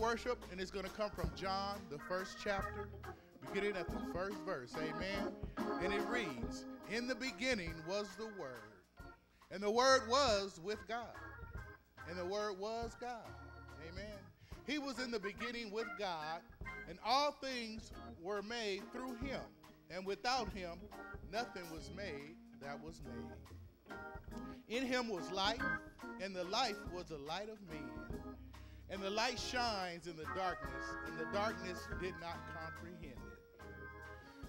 worship, and it's going to come from John, the first chapter, beginning at the first verse. Amen. And it reads In the beginning was the Word, and the Word was with God, and the Word was God. Amen. He was in the beginning with God, and all things were made through him. And without him, nothing was made that was made. In him was life, and the life was the light of men. And the light shines in the darkness, and the darkness did not comprehend it.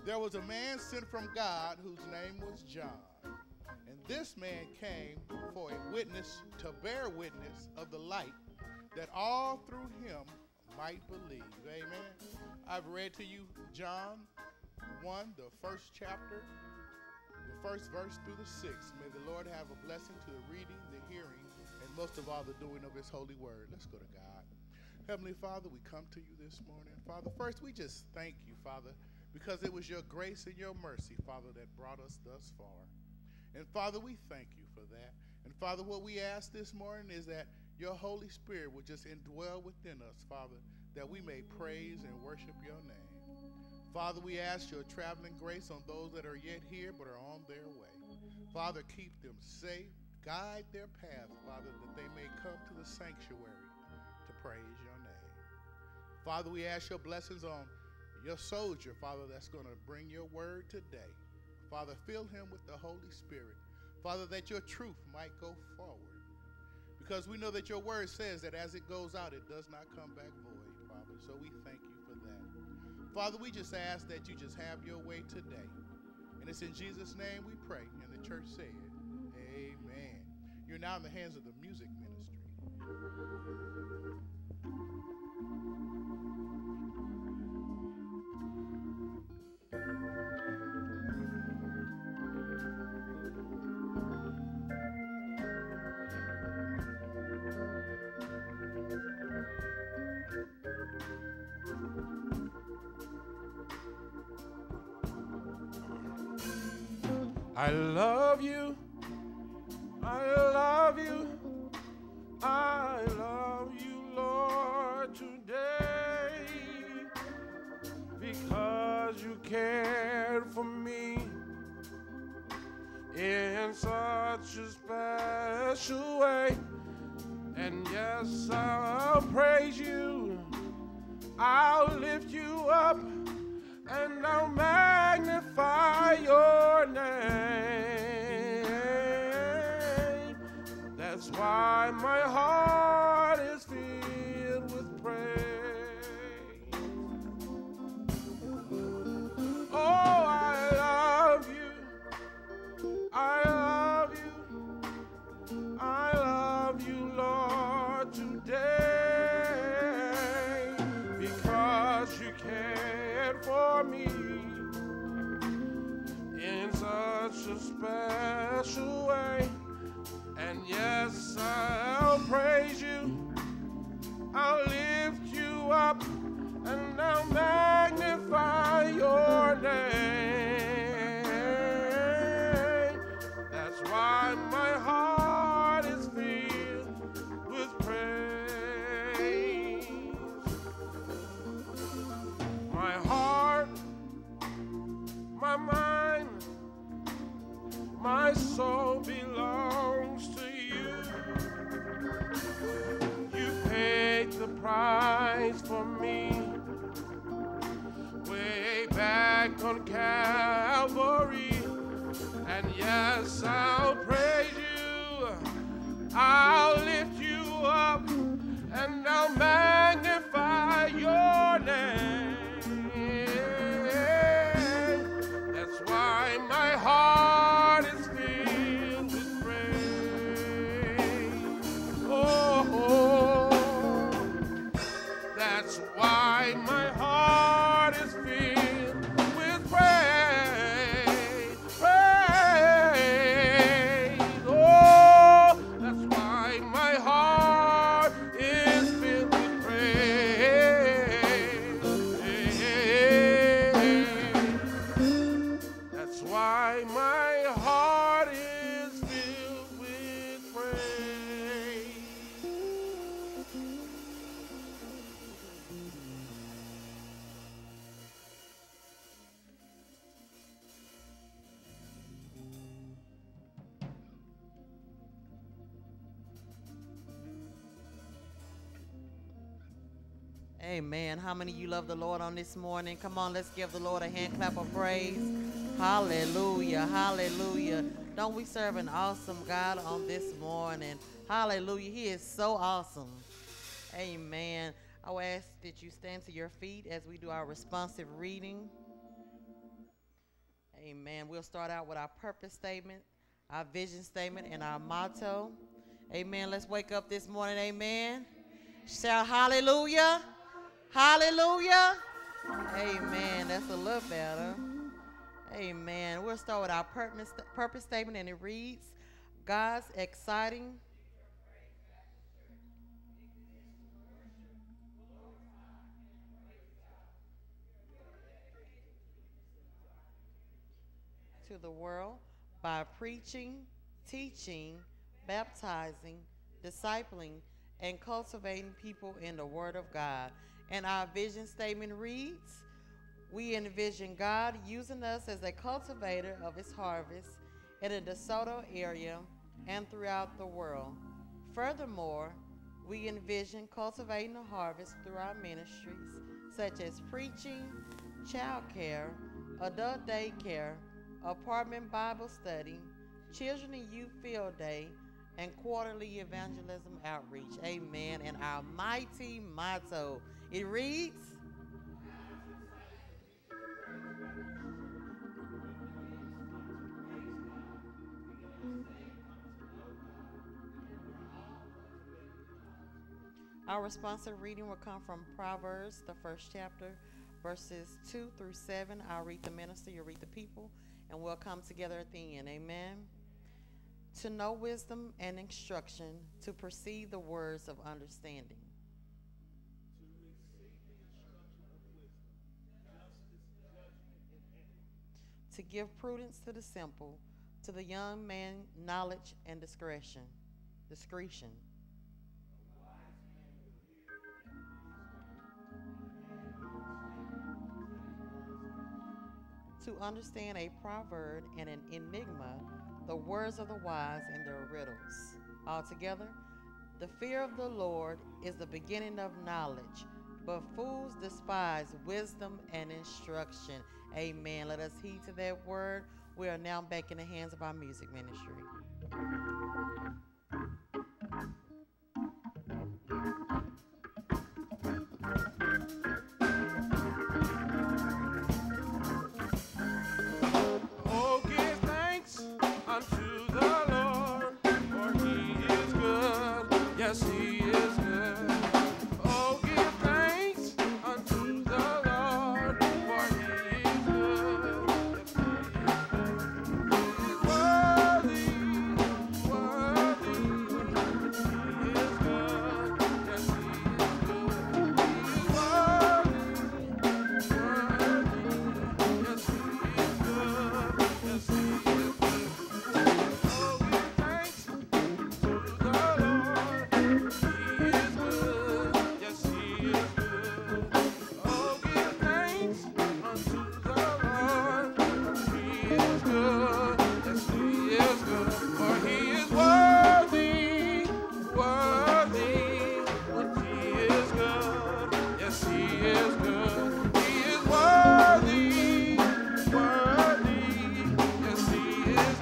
There was a man sent from God whose name was John. And this man came for a witness to bear witness of the light, that all through him might believe. Amen. I've read to you John 1, the first chapter, first verse through the sixth. May the Lord have a blessing to the reading, the hearing, and most of all, the doing of his holy word. Let's go to God. Heavenly Father, we come to you this morning. Father, first we just thank you, Father, because it was your grace and your mercy, Father, that brought us thus far. And Father, we thank you for that. And Father, what we ask this morning is that your Holy Spirit would just indwell within us, Father, that we may praise and worship your name. Father, we ask your traveling grace on those that are yet here but are on their way. Father, keep them safe. Guide their path, Father, that they may come to the sanctuary to praise your name. Father, we ask your blessings on your soldier, Father, that's going to bring your word today. Father, fill him with the Holy Spirit. Father, that your truth might go forward. Because we know that your word says that as it goes out, it does not come back void, Father. So we thank you. Father, we just ask that you just have your way today. And it's in Jesus' name we pray. And the church said, Amen. You're now in the hands of the music ministry. I love you. I love you. I love you, Lord, today because you cared for me in such a special way. And yes, I'll praise you. I'll lift you up and I'll on Calvary. And yes, I'll How many you love the Lord on this morning? Come on, let's give the Lord a hand clap of praise. Hallelujah. Hallelujah. Don't we serve an awesome God on this morning? Hallelujah. He is so awesome. Amen. I will ask that you stand to your feet as we do our responsive reading. Amen. We'll start out with our purpose statement, our vision statement, and our motto. Amen. Let's wake up this morning. Amen. Shout hallelujah. Hallelujah. Amen. That's a little better. Amen. We'll start with our purpose, purpose statement, and it reads God's exciting. To the world by preaching, teaching, baptizing, discipling, and cultivating people in the Word of God. And our vision statement reads We envision God using us as a cultivator of His harvest in the DeSoto area and throughout the world. Furthermore, we envision cultivating the harvest through our ministries, such as preaching, child care, adult daycare, apartment Bible study, children and youth field day, and quarterly evangelism outreach. Amen. And our mighty motto it reads Our responsive reading will come from Proverbs, the first chapter, verses 2 through 7. I'll read the minister, you'll read the people, and we'll come together at the end. Amen. To know wisdom and instruction, to perceive the words of understanding to give prudence to the simple, to the young man knowledge and discretion, discretion. To understand a proverb and an enigma, the words of the wise and their riddles. Altogether, the fear of the Lord is the beginning of knowledge, but fools despise wisdom and instruction. Amen. Let us heed to that word. We are now back in the hands of our music ministry.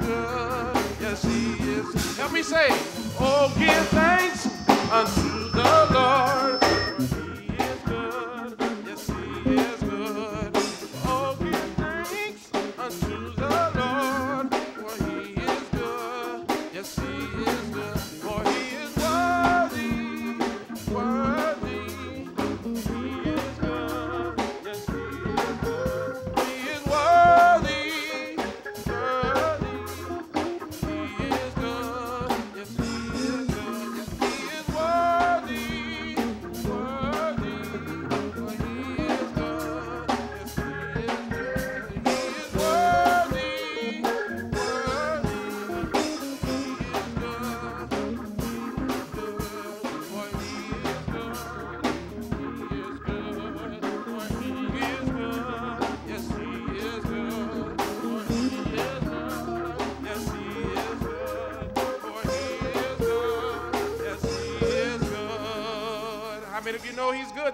good. Yes, he is. Help me say, oh, give thanks unto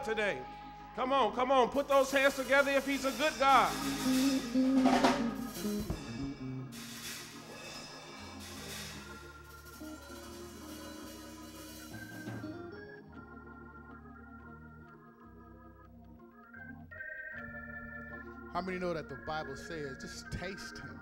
today? Come on, come on. Put those hands together if He's a good God. How many know that the Bible says, just taste him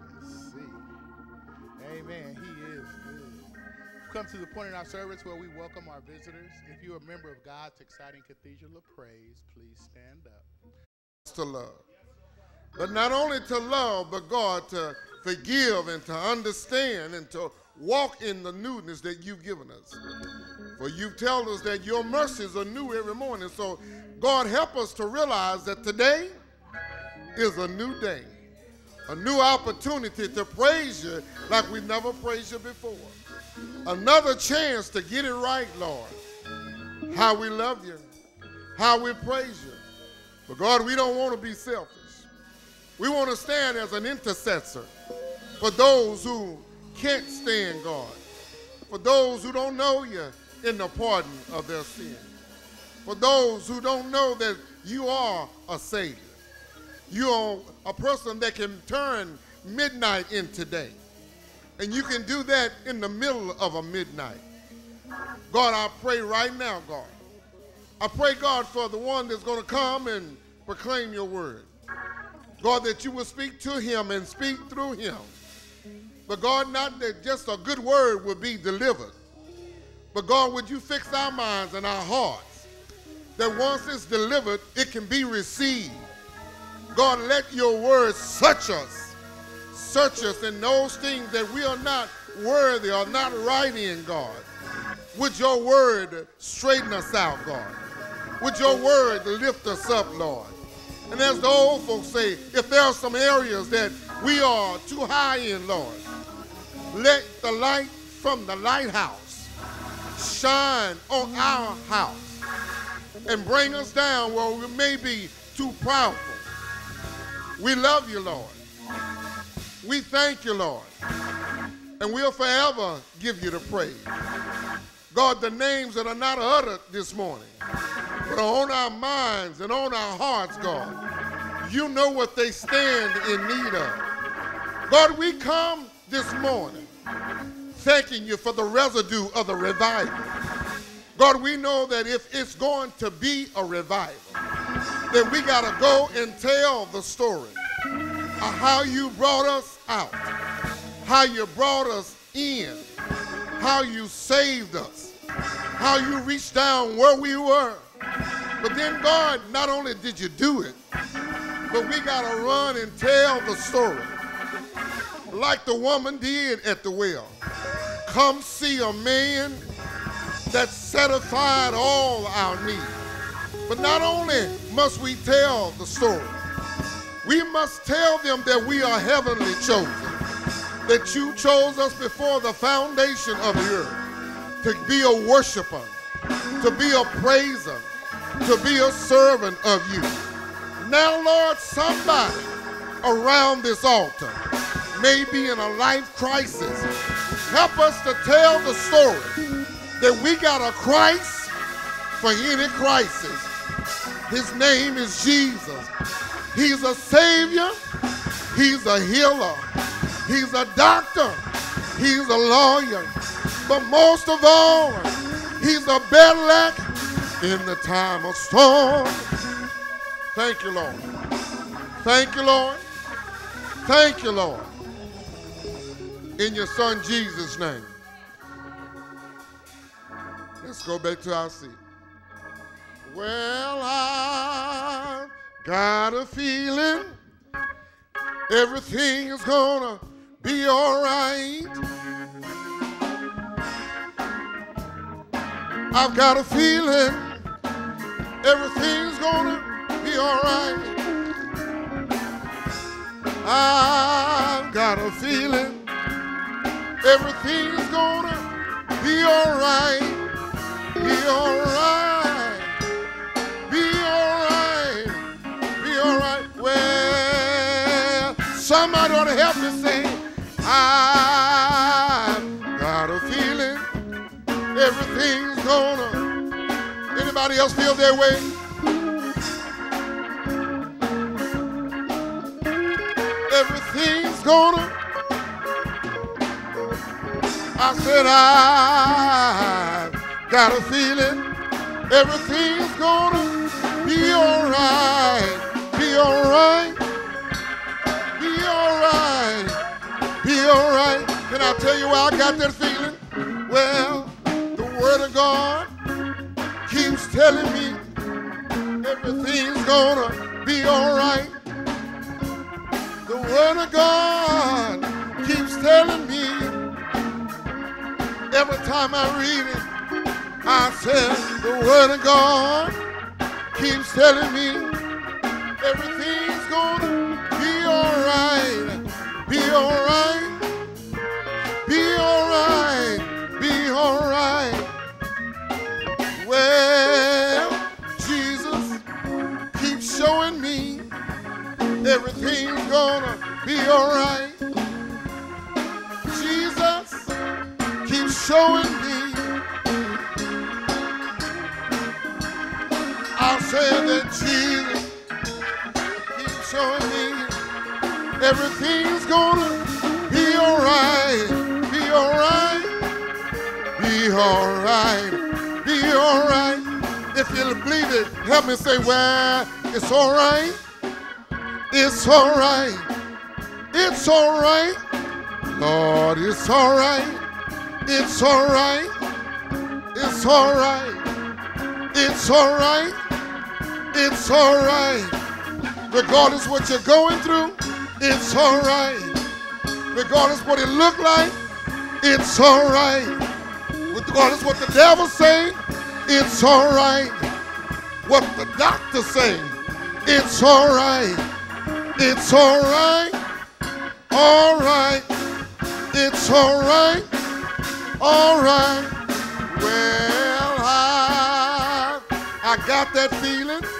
come to the point in our service where we welcome our visitors. If you're a member of God's exciting cathedral of praise, please stand up. to love. But not only to love, but God to forgive and to understand and to walk in the newness that you've given us. For you've told us that your mercies are new every morning. So, God, help us to realize that today is a new day, a new opportunity to praise you like we've never praised you before. Another chance to get it right, Lord. How we love you, how we praise you. But God, we don't want to be selfish. We want to stand as an intercessor for those who can't stand God, for those who don't know you in the pardon of their sin, for those who don't know that you are a Savior. You are a person that can turn midnight into day. And you can do that in the middle of a midnight. God, I pray right now, God. I pray, God, for the one that's going to come and proclaim your word. God, that you will speak to him and speak through him. But God, not that just a good word will be delivered. But God, would you fix our minds and our hearts that once it's delivered, it can be received. God, let your word search us. Search us in those things that we are not worthy or not right in, God. Would your word straighten us out, God? Would your word lift us up, Lord? And as the old folks say, if there are some areas that we are too high in, Lord, let the light from the lighthouse shine on our house and bring us down where we may be too proudful. We love you, Lord. We thank you, Lord. And we'll forever give you the praise. God, the names that are not uttered this morning, but are on our minds and on our hearts, God, you know what they stand in need of. God, we come this morning thanking you for the residue of the revival. God, we know that if it's going to be a revival, then we got to go and tell the story how you brought us out, how you brought us in, how you saved us, how you reached down where we were. But then, God, not only did you do it, but we got to run and tell the story like the woman did at the well. Come see a man that satisfied all our needs. But not only must we tell the story, we must tell them that we are heavenly chosen, that you chose us before the foundation of the earth to be a worshiper, to be a praiser, to be a servant of you. Now, Lord, somebody around this altar may be in a life crisis. Help us to tell the story that we got a Christ for any crisis. His name is Jesus. He's a Savior. He's a healer. He's a doctor. He's a lawyer. But most of all, He's a bedlack in the time of storm. Thank you, Lord. Thank you, Lord. Thank you, Lord. In your Son Jesus' name. Let's go back to our seat. Well, I got a feeling everything is gonna be all right. I've got a feeling everything's gonna be all right. I've got a feeling everything's gonna be all right. Be all right. Be all I've got a feeling everything's gonna. Anybody else feel that way? Everything's gonna. I said I've got a feeling everything's gonna be alright. Be alright. Be alright. Be alright. Can I tell you why I got that feeling? Well, the Word of God keeps telling me everything's gonna be alright. The Word of God keeps telling me every time I read it. I said the Word of God keeps telling me everything's gonna be alright. Be alright. Be alright. Jesus keeps showing me. I said that Jesus keeps showing me everything's gonna be alright. Be alright. Be alright. Be alright. If you'll believe it, help me say, well, it's alright. It's alright. It's alright. Lord, it's alright. It's alright. It's alright. It's alright. It's alright. Regardless what you're going through, it's alright. Regardless what it look like, it's alright. Regardless what the devil say, it's alright. What the doctor say, it's alright. It's alright. Alright. It's alright. Alright. Well, I, I got that feeling.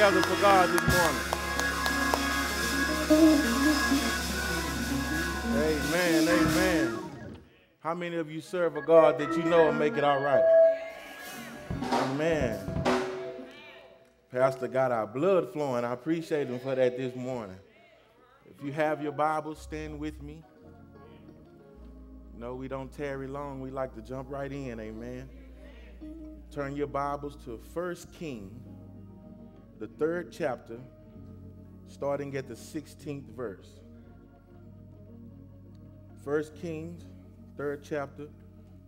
Together for God this morning. Amen, amen. How many of you serve a God that you know will make it all right? Amen. Pastor got our blood flowing. I appreciate him for that this morning. If you have your Bible, stand with me. No, we don't tarry long. We like to jump right in. Amen. Turn your Bibles to 1 King, the third chapter, starting at the 16th verse. 1 Kings, third chapter,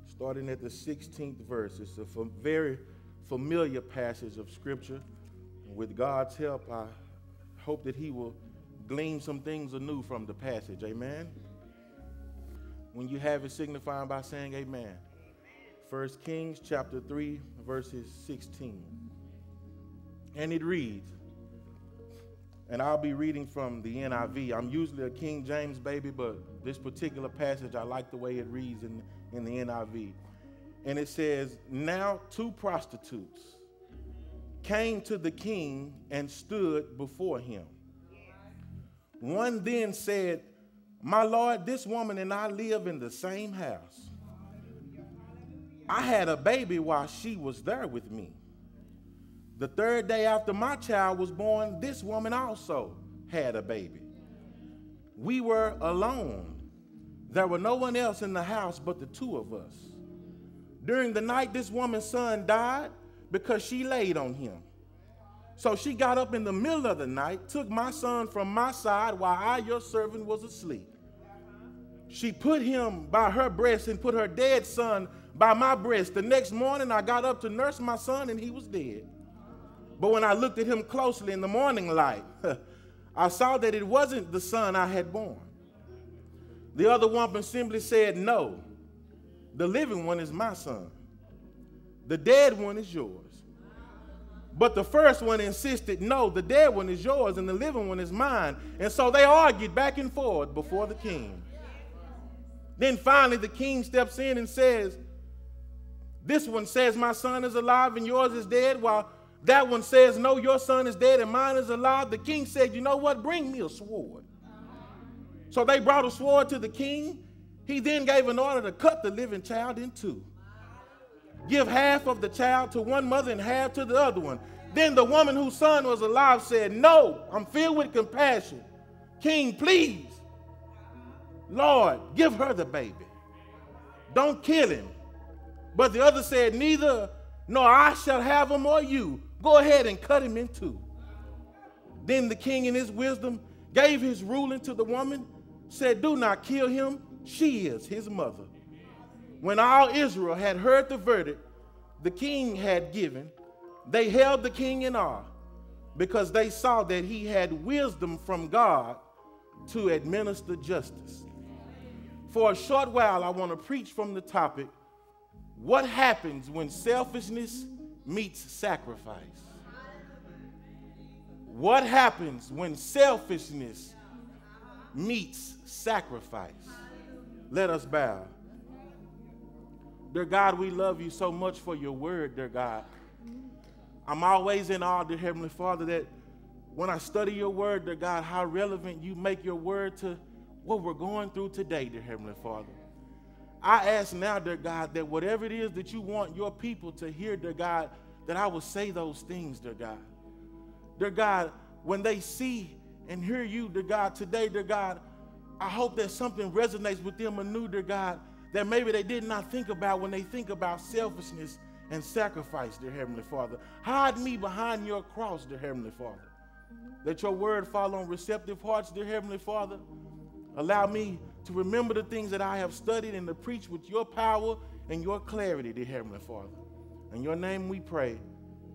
starting at the 16th verse. It's a very familiar passage of Scripture. With God's help, I hope that He will glean some things anew from the passage. Amen. When you have it, signifying by saying amen. First Kings chapter 3, verses 16. And it reads, and I'll be reading from the NIV. I'm usually a King James baby, but this particular passage, I like the way it reads in, in the NIV. And it says, Now two prostitutes came to the king and stood before him. One then said, My Lord, this woman and I live in the same house. I had a baby while she was there with me. The third day after my child was born, this woman also had a baby. We were alone. There were no one else in the house but the two of us. During the night, this woman's son died because she laid on him. So she got up in the middle of the night, took my son from my side while I, your servant, was asleep. She put him by her breast and put her dead son by my breast. The next morning, I got up to nurse my son, and he was dead. But when I looked at him closely in the morning light, I saw that it wasn't the son I had born. The other woman simply said, No, the living one is my son, the dead one is yours. But the first one insisted, no, the dead one is yours and the living one is mine. And so they argued back and forth before the king. Then finally, the king steps in and says, This one says, My son is alive and yours is dead, while that one says, No, your son is dead and mine is alive. The king said, You know what? Bring me a sword. So they brought a sword to the king. He then gave an order to cut the living child in two. Give half of the child to one mother and half to the other one. Then the woman whose son was alive said, No, I'm filled with compassion. King, please. Lord, give her the baby. Don't kill him. But the other said, Neither nor I shall have him or you. Go ahead and cut him in two. Then the king, in his wisdom, gave his ruling to the woman, said, Do not kill him. She is his mother. When all Israel had heard the verdict the king had given, they held the king in awe because they saw that he had wisdom from God to administer justice. For a short while, I want to preach from the topic what happens when selfishness meets sacrifice? What happens when selfishness meets sacrifice? Let us bow. Dear God, we love you so much for your word, dear God. I'm always in awe, dear Heavenly Father, that when I study your word, dear God, how relevant you make your word to what we're going through today, dear Heavenly Father. I ask now, dear God, that whatever it is that you want your people to hear, dear God, that I will say those things, dear God. Dear God, when they see and hear you, dear God, today, dear God, I hope that something resonates with them anew, dear God, that maybe they did not think about when they think about selfishness and sacrifice, dear Heavenly Father. Hide me behind your cross, dear Heavenly Father. Let your word fall on receptive hearts, dear Heavenly Father. Allow me to remember the things that I have studied and to preach with your power and your clarity, dear Heavenly Father. In your name we pray.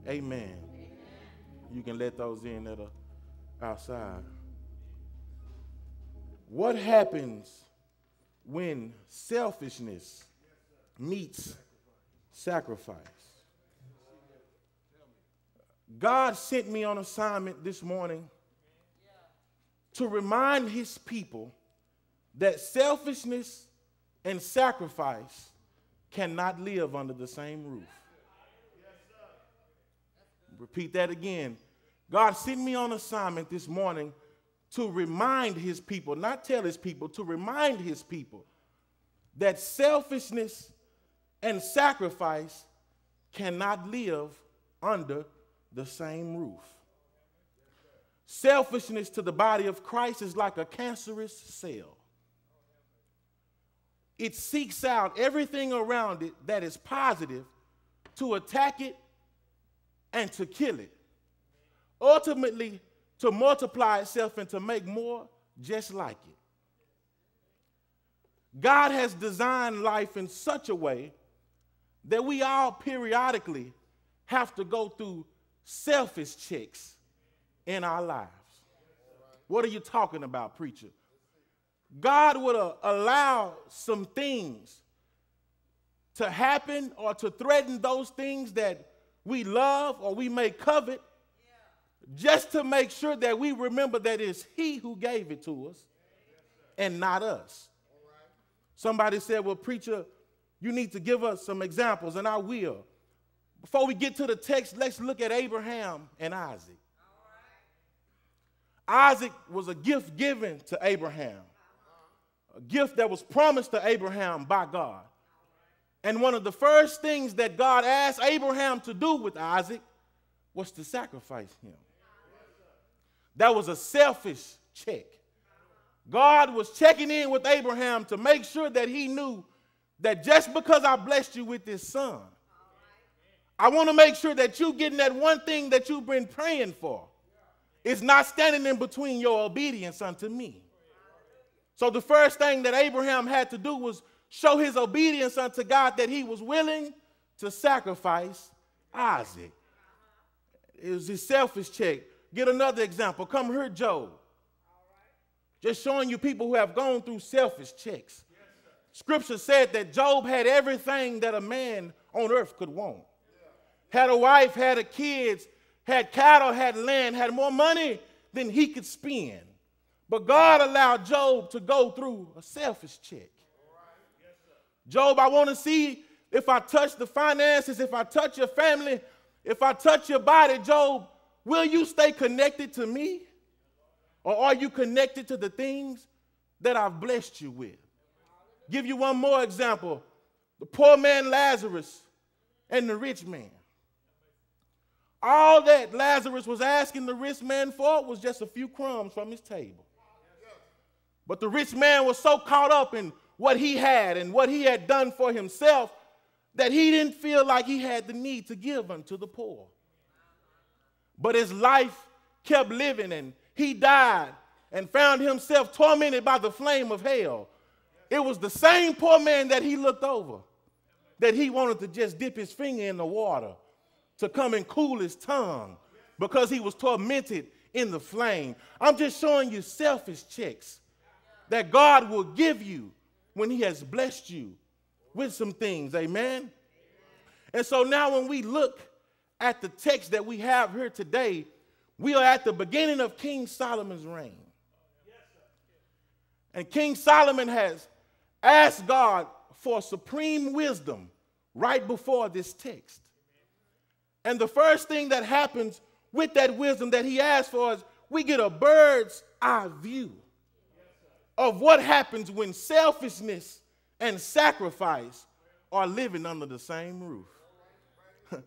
Amen. Amen. You can let those in that are outside. What happens when selfishness meets sacrifice? God sent me on assignment this morning to remind his people that selfishness and sacrifice cannot live under the same roof. Repeat that again. God sent me on assignment this morning to remind his people, not tell his people, to remind his people that selfishness and sacrifice cannot live under the same roof. Selfishness to the body of Christ is like a cancerous cell it seeks out everything around it that is positive to attack it and to kill it. Ultimately, to multiply itself and to make more just like it. God has designed life in such a way that we all periodically have to go through selfish checks in our lives. What are you talking about, preacher? God would uh, allow some things to happen or to threaten those things that we love or we may covet just to make sure that we remember that it's He who gave it to us and not us. Somebody said, Well, preacher, you need to give us some examples, and I will. Before we get to the text, let's look at Abraham and Isaac. Isaac was a gift given to Abraham a gift that was promised to Abraham by God. And one of the first things that God asked Abraham to do with Isaac was to sacrifice him. That was a selfish check. God was checking in with Abraham to make sure that he knew that just because I blessed you with this son, I want to make sure that you getting that one thing that you've been praying for is not standing in between your obedience unto me. So the first thing that Abraham had to do was show his obedience unto God that he was willing to sacrifice Isaac. It was his selfish check. Get another example. Come here, Job. Just showing you people who have gone through selfish checks. Scripture said that Job had everything that a man on earth could want. Had a wife, had a kids, had cattle, had land, had more money than he could spend. But God allowed Job to go through a selfish check. Job, I want to see if I touch the finances, if I touch your family, if I touch your body, Job, will you stay connected to me? Or are you connected to the things that I've blessed you with? Give you one more example the poor man Lazarus and the rich man. All that Lazarus was asking the rich man for was just a few crumbs from his table. But the rich man was so caught up in what he had and what he had done for himself that he didn't feel like he had the need to give unto the poor. But his life kept living and he died and found himself tormented by the flame of hell. It was the same poor man that he looked over that he wanted to just dip his finger in the water to come and cool his tongue because he was tormented in the flame. I'm just showing you selfish checks that God will give you when he has blessed you with some things. Amen. And so now when we look at the text that we have here today, we are at the beginning of King Solomon's reign. And King Solomon has asked God for supreme wisdom right before this text. And the first thing that happens with that wisdom that he asks for is we get a bird's eye view of what happens when selfishness and sacrifice are living under the same roof.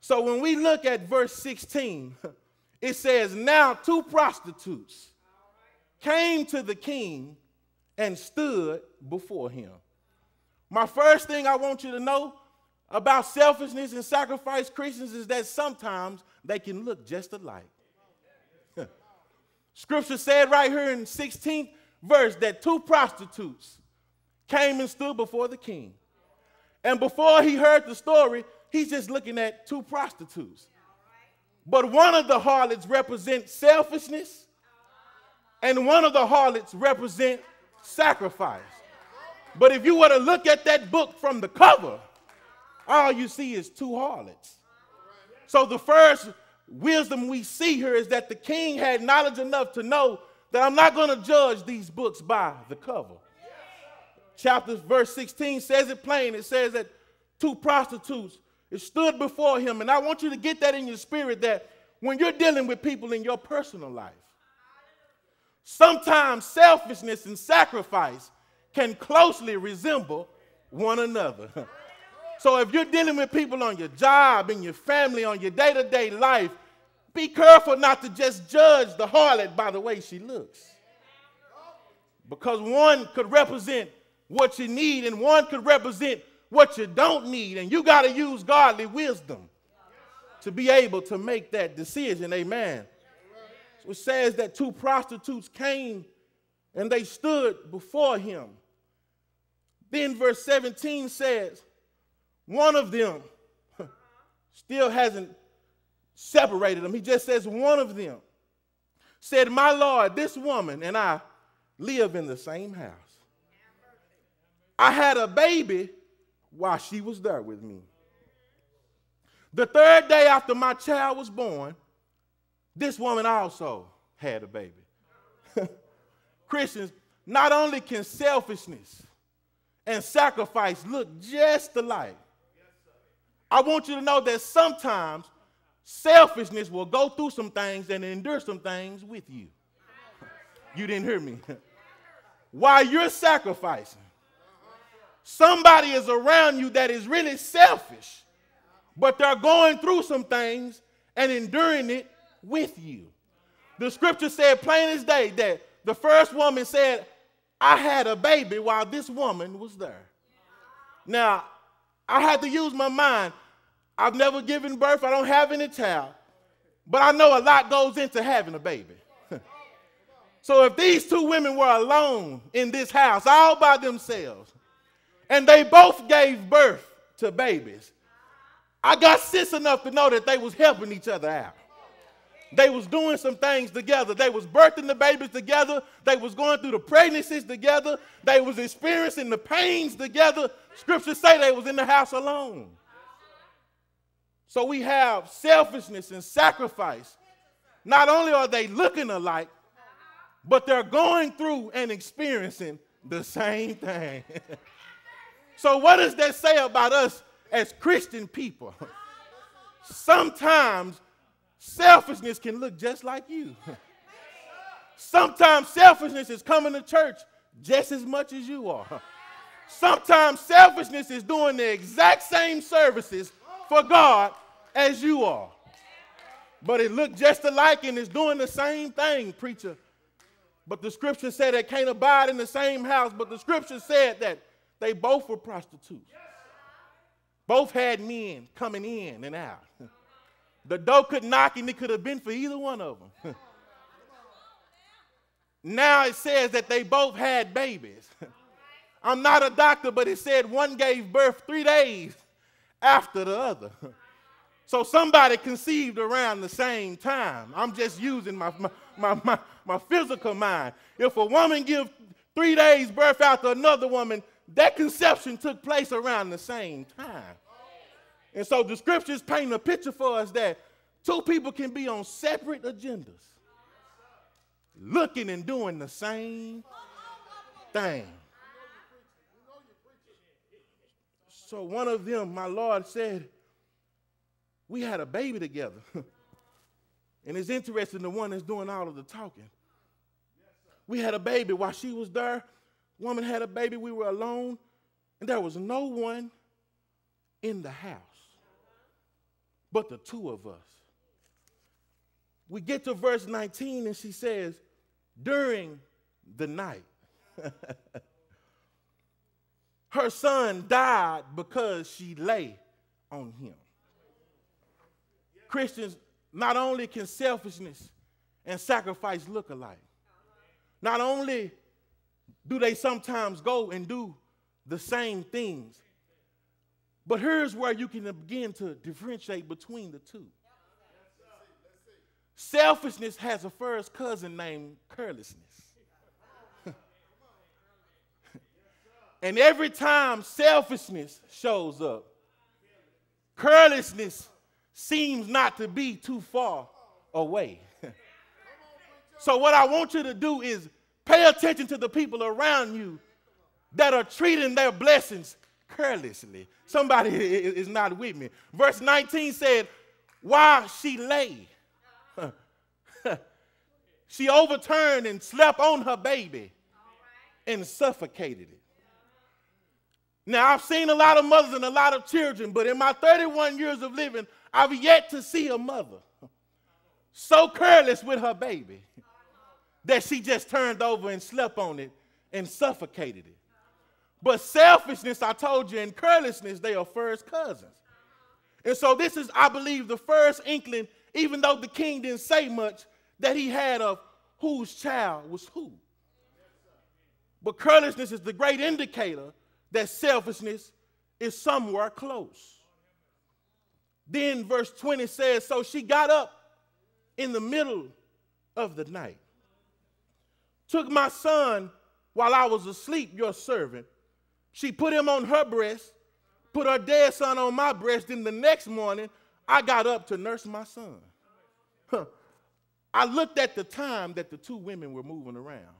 so when we look at verse 16, it says, Now two prostitutes came to the king and stood before him. My first thing I want you to know about selfishness and sacrifice Christians is that sometimes they can look just alike. Scripture said right here in 16th verse that two prostitutes came and stood before the king. And before he heard the story, he's just looking at two prostitutes. But one of the harlots represents selfishness, and one of the harlots represents sacrifice. But if you were to look at that book from the cover, all you see is two harlots. So the first wisdom we see here is that the king had knowledge enough to know that I'm not going to judge these books by the cover. Chapter verse 16 says it plain. It says that two prostitutes stood before him. And I want you to get that in your spirit that when you're dealing with people in your personal life, sometimes selfishness and sacrifice can closely resemble one another. so if you're dealing with people on your job, in your family, on your day to day life, be careful not to just judge the harlot by the way she looks. Because one could represent what you need, and one could represent what you don't need. And you got to use godly wisdom to be able to make that decision. Amen. So it says that two prostitutes came and they stood before him. Then verse 17 says, one of them still hasn't separated them. He just says, one of them said, My Lord, this woman and I live in the same house. I had a baby while she was there with me. The third day after my child was born, this woman also had a baby. Christians, not only can selfishness and sacrifice look just alike, I want you to know that sometimes selfishness will go through some things and endure some things with you. You didn't hear me. While you're sacrificing, somebody is around you that is really selfish, but they're going through some things and enduring it with you. The scripture said plain as day that the first woman said, I had a baby while this woman was there. Now, I had to use my mind. I've never given birth, I don't have any child, but I know a lot goes into having a baby. so if these two women were alone in this house, all by themselves, and they both gave birth to babies, I got sense enough to know that they was helping each other out. They was doing some things together. They was birthing the babies together. They was going through the pregnancies together. They was experiencing the pains together. Scriptures say they was in the house alone. So we have selfishness and sacrifice. Not only are they looking alike, but they're going through and experiencing the same thing. so, what does that say about us as Christian people? Sometimes selfishness can look just like you. Sometimes selfishness is coming to church just as much as you are. Sometimes selfishness is doing the exact same services for God as you are. But it looked just alike and is doing the same thing, preacher. But the scripture said they can't abide in the same house. But the scripture said that they both were prostitutes. Both had men coming in and out. The door could knock and it could have been for either one of them. now it says that they both had babies. I'm not a doctor, but it said one gave birth three days after the other. So somebody conceived around the same time. I'm just using my, my, my, my, my physical mind. If a woman gives three days birth after another woman, that conception took place around the same time. And so the scriptures paint a picture for us that two people can be on separate agendas, looking and doing the same thing. So one of them, my Lord said, we had a baby together. and it's interesting the one that's doing all of the talking. We had a baby while she was there. Woman had a baby. We were alone. And there was no one in the house but the two of us. We get to verse 19 and she says, during the night, her son died because she lay on him. Christians, not only can selfishness and sacrifice look alike, not only do they sometimes go and do the same things, but here's where you can begin to differentiate between the two. Selfishness has a first cousin named carelessness. And every time selfishness shows up, carelessness seems not to be too far away. so, what I want you to do is pay attention to the people around you that are treating their blessings carelessly. Somebody is not with me. Verse 19 said, While she lay, she overturned and slept on her baby and suffocated it. Now, I've seen a lot of mothers and a lot of children, but in my 31 years of living, I've yet to see a mother so careless with her baby that she just turned over and slept on it and suffocated it. But selfishness, I told you, and carelessness, they are first cousins. And so this is, I believe, the first inkling, even though the king didn't say much, that he had of whose child was who. But carelessness is the great indicator that selfishness is somewhere close. Then verse 20 says, So she got up in the middle of the night, took my son while I was asleep, your servant. She put him on her breast, put her dead son on my breast. Then the next morning, I got up to nurse my son. Huh. I looked at the time that the two women were moving around.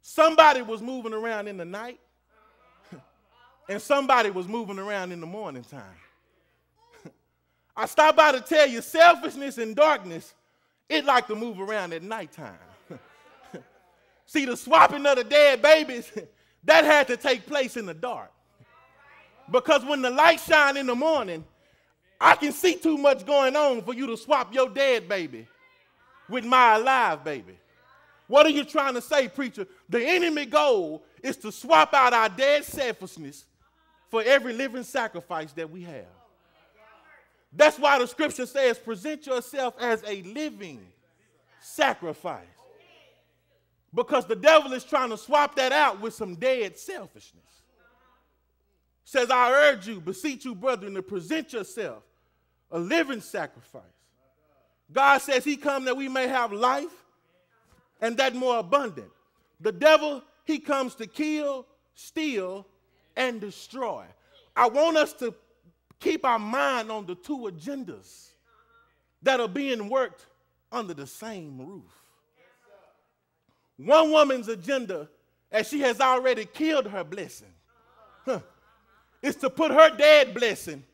Somebody was moving around in the night, and somebody was moving around in the morning time. I stopped by to tell you selfishness and darkness, it like to move around at nighttime. See, the swapping of the dead babies, that had to take place in the dark. Because when the light shine in the morning, I can see too much going on for you to swap your dead baby with my alive baby. What are you trying to say, preacher? The enemy goal is to swap out our dead selfishness for every living sacrifice that we have. That's why the scripture says, present yourself as a living sacrifice. Because the devil is trying to swap that out with some dead selfishness. Says, I urge you, beseech you, brethren, to present yourself a living sacrifice. God says he come that we may have life and that more abundant. The devil, he comes to kill, steal, and destroy. I want us to keep our mind on the two agendas that are being worked under the same roof. One woman's agenda, as she has already killed her blessing, huh, is to put her dead blessing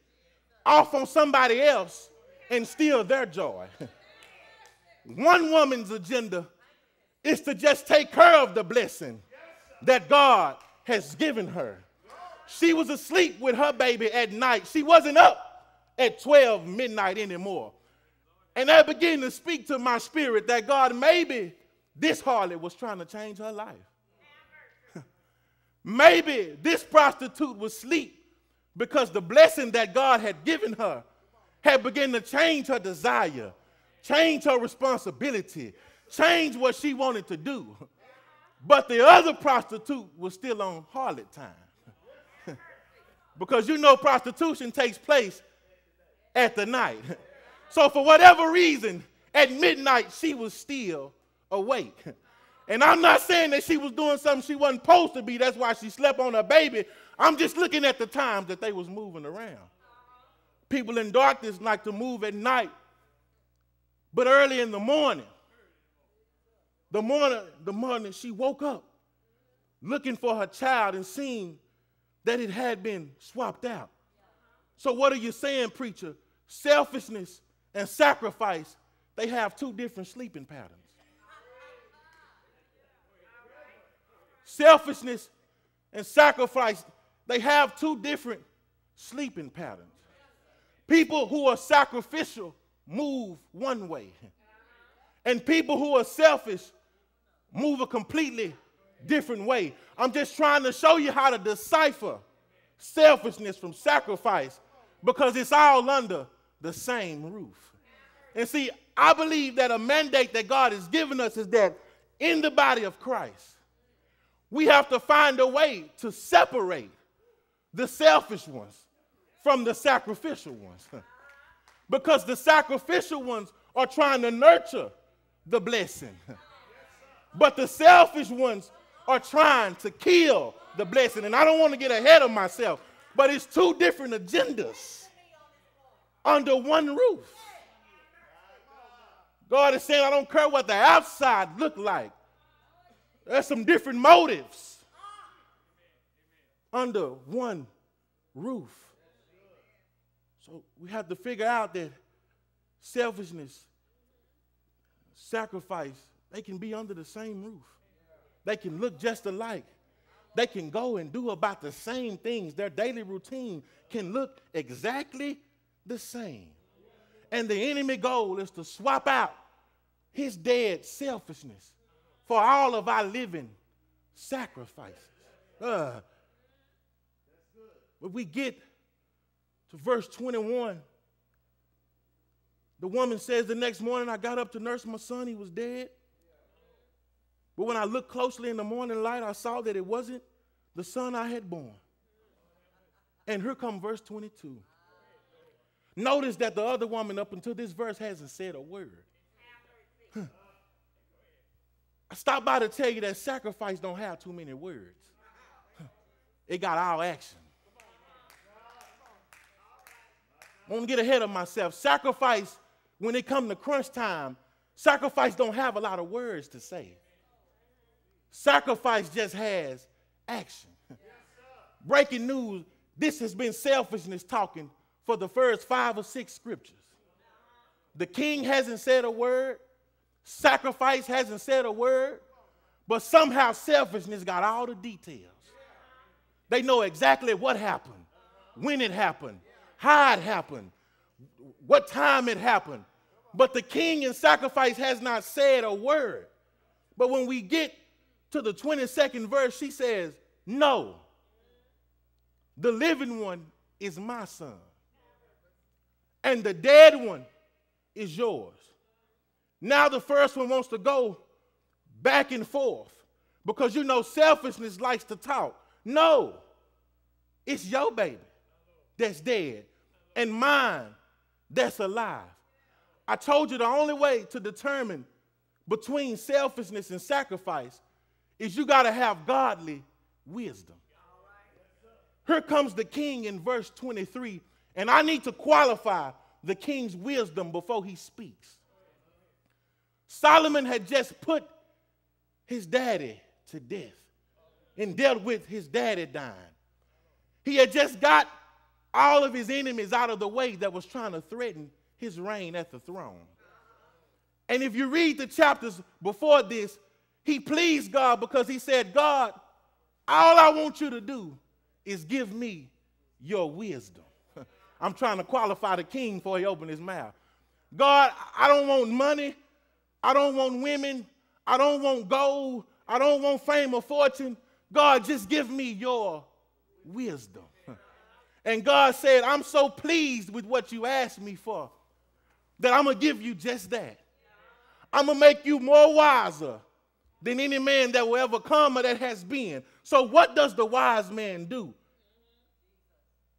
off on somebody else and steal their joy. One woman's agenda is to just take care of the blessing that God has given her. She was asleep with her baby at night. She wasn't up at 12 midnight anymore. And I began to speak to my spirit that God, maybe this harlot was trying to change her life. maybe this prostitute was asleep because the blessing that God had given her had begun to change her desire, change her responsibility, change what she wanted to do. But the other prostitute was still on harlot time. Because you know prostitution takes place at the night. So for whatever reason, at midnight she was still awake. And I'm not saying that she was doing something she wasn't supposed to be. That's why she slept on her baby. I'm just looking at the times that they was moving around. People in darkness like to move at night, but early in the morning, the morning, the morning she woke up looking for her child and seeing that it had been swapped out. So what are you saying, preacher? Selfishness and sacrifice, they have two different sleeping patterns. Selfishness and sacrifice, they have two different sleeping patterns. People who are sacrificial move one way, and people who are selfish move a completely different way. I'm just trying to show you how to decipher selfishness from sacrifice because it's all under the same roof. And see, I believe that a mandate that God has given us is that in the body of Christ, we have to find a way to separate the selfish ones from the sacrificial ones. because the sacrificial ones are trying to nurture the blessing. but the selfish ones are trying to kill the blessing. And I don't want to get ahead of myself, but it's two different agendas under one roof. God is saying, I don't care what the outside look like. There's some different motives under one roof. So we have to figure out that selfishness, sacrifice, they can be under the same roof. They can look just alike. They can go and do about the same things. Their daily routine can look exactly the same. And the enemy goal is to swap out his dead selfishness for all of our living sacrifices. Uh, but we get to verse 21. The woman says, The next morning I got up to nurse my son, he was dead. But when I looked closely in the morning light, I saw that it wasn't the son I had born. And here come verse 22. Notice that the other woman, up until this verse, hasn't said a word. I stopped by to tell you that sacrifice don't have too many words. It got all action. I want to get ahead of myself. Sacrifice, when it comes to crunch time, sacrifice don't have a lot of words to say. Sacrifice just has action. Breaking news, this has been selfishness talking for the first five or six scriptures. The king hasn't said a word. Sacrifice hasn't said a word, but somehow selfishness got all the details. They know exactly what happened, when it happened, how it happened, what time it happened. But the king in sacrifice has not said a word. But when we get to the 22nd verse, she says, No, the living one is my son, and the dead one is yours. Now the first one wants to go back and forth because you know selfishness likes to talk. No, it's your baby that's dead and mine that's alive. I told you the only way to determine between selfishness and sacrifice is you got to have godly wisdom. Here comes the king in verse 23, And I need to qualify the king's wisdom before he speaks. Solomon had just put his daddy to death and dealt with his daddy dying. He had just got all of his enemies out of the way that was trying to threaten his reign at the throne. And if you read the chapters before this, he pleased God because he said, God, all I want you to do is give me your wisdom. I'm trying to qualify the king before he opened his mouth. God, I don't want money. I don't want women. I don't want gold. I don't want fame or fortune. God, just give me your wisdom. And God said, I'm so pleased with what you asked me for that I'm going to give you just that. I'm going to make you more wiser than any man that will ever come or that has been. So, what does the wise man do?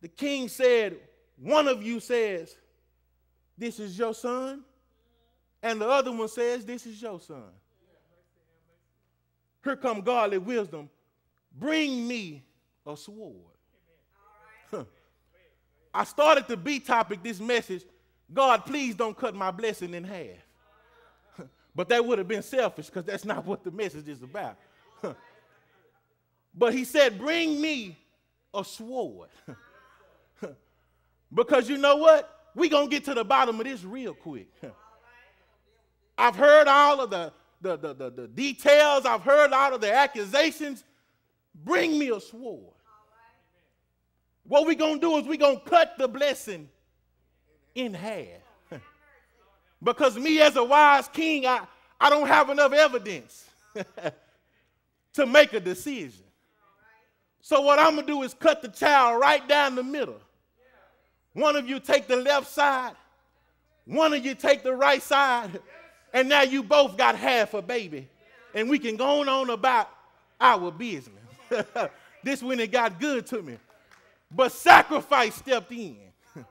The king said, One of you says, This is your son, and the other one says, This is your son. Here come godly wisdom. Bring me a sword. I started the B topic, this message God, please don't cut my blessing in half. But that would have been selfish because that's not what the message is about. but he said, Bring me a sword. because you know what? We're going to get to the bottom of this real quick. I've heard all of the, the, the, the, the details, I've heard all of the accusations. Bring me a sword. What we're going to do is we're going to cut the blessing in half. Because me, as a wise king, I, I don't have enough evidence to make a decision. So, what I'm going to do is cut the child right down the middle. One of you take the left side, one of you take the right side, and now you both got half a baby. And we can go on about our business. this when it got good to me. But sacrifice stepped in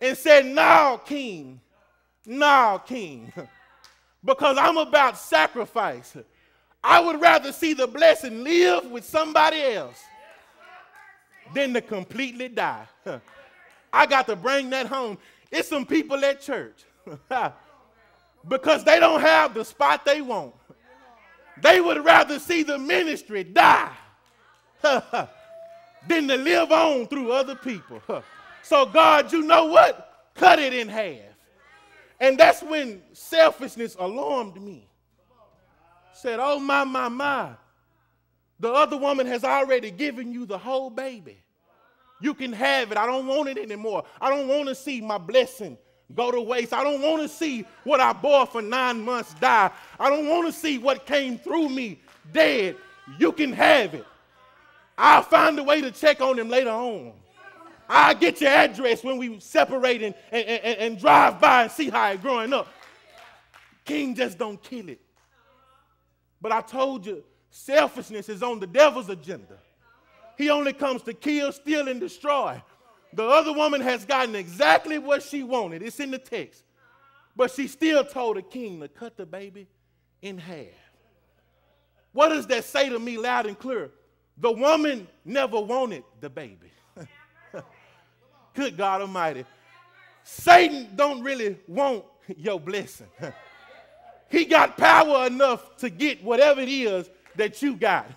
and said, Now, king, now, king, because I'm about sacrifice. I would rather see the blessing live with somebody else than to completely die. I got to bring that home. It's some people at church because they don't have the spot they want. They would rather see the ministry die than to live on through other people. So, God, you know what? Cut it in half. And that's when selfishness alarmed me. Said, Oh, my, my, my. The other woman has already given you the whole baby. You can have it. I don't want it anymore. I don't want to see my blessing go to waste. I don't want to see what I bore for nine months die. I don't want to see what came through me dead. You can have it. I'll find a way to check on him later on. I'll get your address when we separate and, and, and, and drive by and see how it's growing up. King just don't kill it. But I told you, selfishness is on the devil's agenda. He only comes to kill, steal, and destroy. The other woman has gotten exactly what she wanted. It's in the text. But she still told the king to cut the baby in half. What does that say to me loud and clear? The woman never wanted the baby. Good God Almighty. Satan don't really want your blessing. he got power enough to get whatever it is that you got.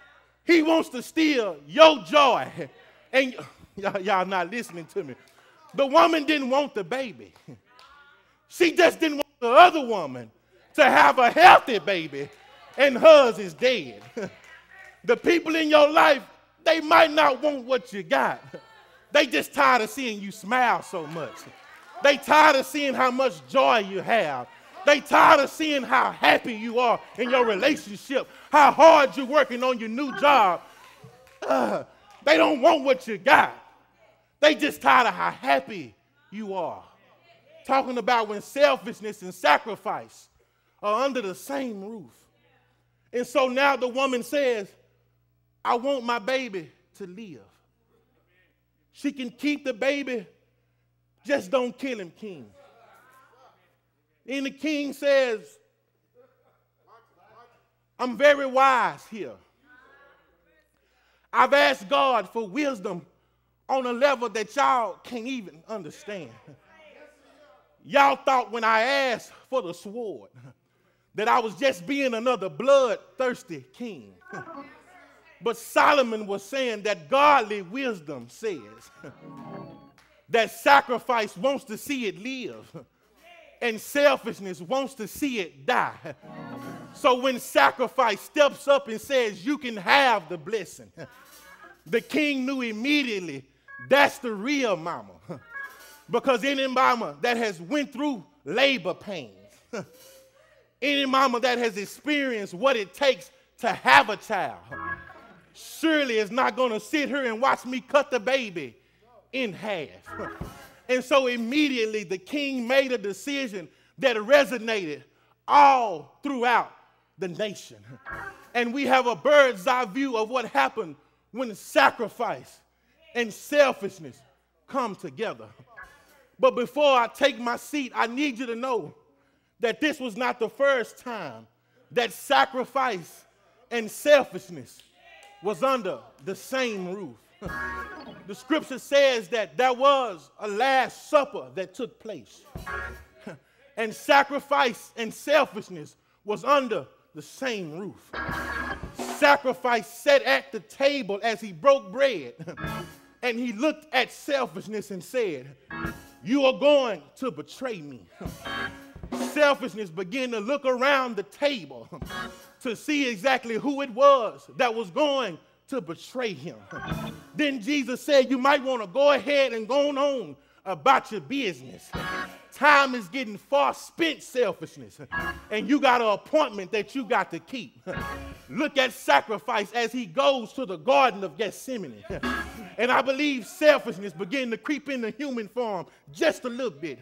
he wants to steal your joy. And y'all, y'all not listening to me. The woman didn't want the baby. She just didn't want the other woman to have a healthy baby, and hers is dead. The people in your life, they might not want what you got. They just tired of seeing you smile so much. They tired of seeing how much joy you have. They tired of seeing how happy you are in your relationship, how hard you're working on your new job. Uh, they don't want what you got. They just tired of how happy you are. Talking about when selfishness and sacrifice are under the same roof. And so now the woman says, I want my baby to live. She can keep the baby, just don't kill him, king. And the king says, I'm very wise here. I've asked God for wisdom on a level that y'all can't even understand. Y'all thought when I asked for the sword that I was just being another bloodthirsty king. But Solomon was saying that godly wisdom says that sacrifice wants to see it live and selfishness wants to see it die. So when sacrifice steps up and says, You can have the blessing, the king knew immediately that's the real mama. Because any mama that has went through labor pains, any mama that has experienced what it takes to have a child, surely is not going to sit here and watch me cut the baby in half. And so immediately the king made a decision that resonated all throughout the nation. And we have a bird's eye view of what happened when sacrifice and selfishness come together. But before I take my seat, I need you to know that this was not the first time that sacrifice and selfishness was under the same roof. the scripture says that there was a last supper that took place. and sacrifice and selfishness was under the same roof. Sacrifice sat at the table as he broke bread, and he looked at selfishness and said, You are going to betray me. Selfishness began to look around the table to see exactly who it was that was going to betray him. then Jesus said, You might want to go ahead and go on about your business. Time is getting far spent selfishness, and you got an appointment that you got to keep. Look at sacrifice as he goes to the Garden of Gethsemane. And I believe selfishness began to creep into human form just a little bit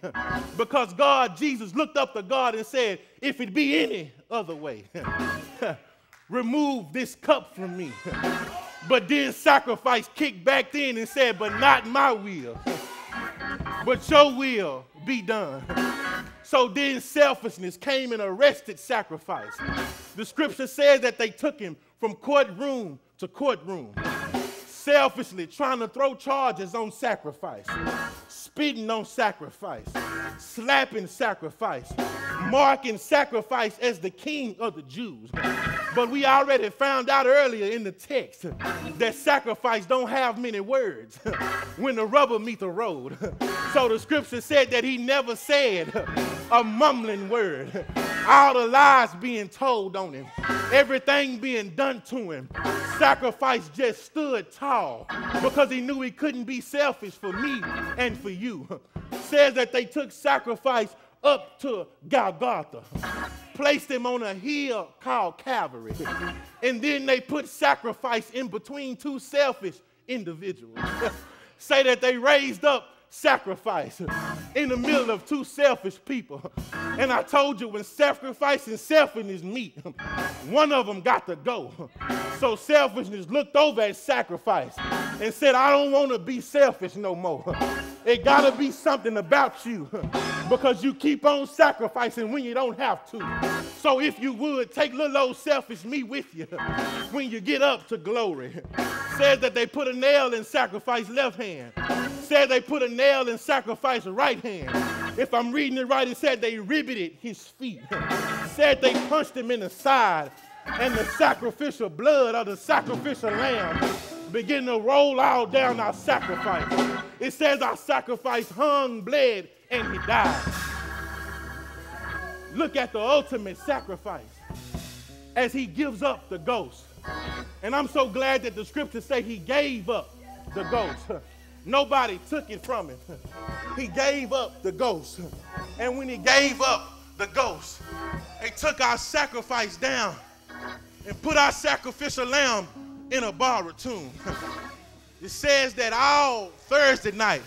because God, Jesus, looked up to God and said, If it be any other way, remove this cup from me. But then sacrifice kicked back in and said, But not my will, but your will be done. So then selfishness came and arrested sacrifice. The scripture says that they took him from courtroom to courtroom, selfishly trying to throw charges on sacrifice, spitting on sacrifice, slapping sacrifice, marking sacrifice as the king of the Jews. But we already found out earlier in the text that sacrifice don't have many words when the rubber meet the road. So the scripture said that he never said a mumbling word. All the lies being told on him, everything being done to him. Sacrifice just stood tall because he knew he couldn't be selfish for me and for you. Says that they took sacrifice up to Golgotha, placed him on a hill called Calvary, and then they put sacrifice in between two selfish individuals. Say that they raised up sacrifice in the middle of two selfish people. And I told you when sacrifice and selfishness meet, one of them got to go. So selfishness looked over at sacrifice and said, I don't want to be selfish no more. It got to be something about you because you keep on sacrificing when you don't have to. So if you would, take little old selfish me with you when you get up to glory. Says that they put a nail in sacrifice left hand said they put a nail in sacrifice right hand. If I'm reading it right, it said they riveted his feet. said they punched him in the side, and the sacrificial blood of the sacrificial lamb began to roll out down our sacrifice. It says our sacrifice hung, bled, and he died. Look at the ultimate sacrifice as he gives up the ghost. And I'm so glad that the scriptures say he gave up the ghost. Nobody took it from him. He gave up the ghost. And when he gave up the ghost, they took our sacrifice down and put our sacrificial lamb in a borrowed tomb. It says that all Thursday night,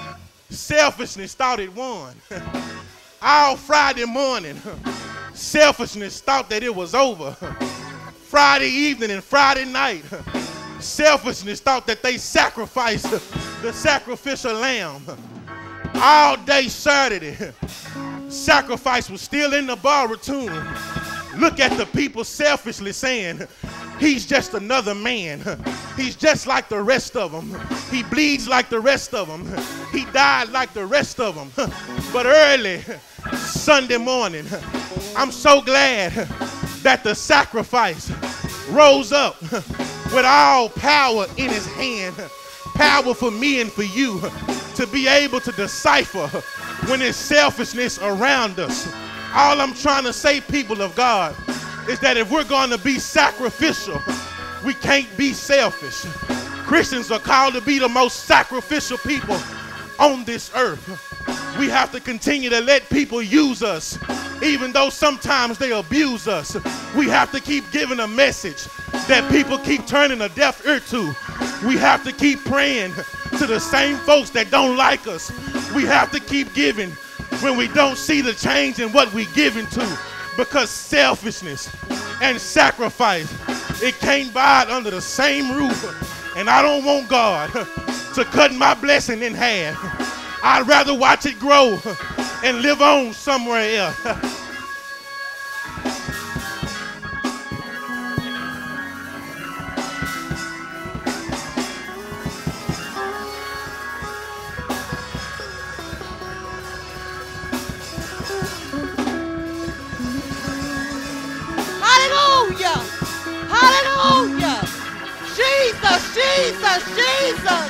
selfishness thought it won. All Friday morning, selfishness thought that it was over. Friday evening and Friday night, selfishness thought that they sacrificed the sacrificial lamb. All day Saturday, sacrifice was still in the tomb. Look at the people selfishly saying, he's just another man. He's just like the rest of them. He bleeds like the rest of them. He died like the rest of them. But early Sunday morning, I'm so glad that the sacrifice rose up with all power in his hand. Power for me and for you to be able to decipher when there's selfishness around us. All I'm trying to say, people of God, is that if we're going to be sacrificial, we can't be selfish. Christians are called to be the most sacrificial people on this earth. We have to continue to let people use us, even though sometimes they abuse us. We have to keep giving a message that people keep turning a deaf ear to. We have to keep praying to the same folks that don't like us. We have to keep giving when we don't see the change in what we're giving to because selfishness and sacrifice it can't bide under the same roof. And i don't want god to cut my blessing in half. I'd rather watch it grow and live on somewhere else Jesus, Jesus, Jesus.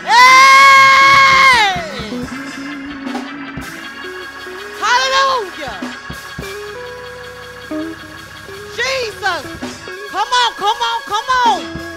Hey! Hallelujah. Jesus. Come on, come on, come on.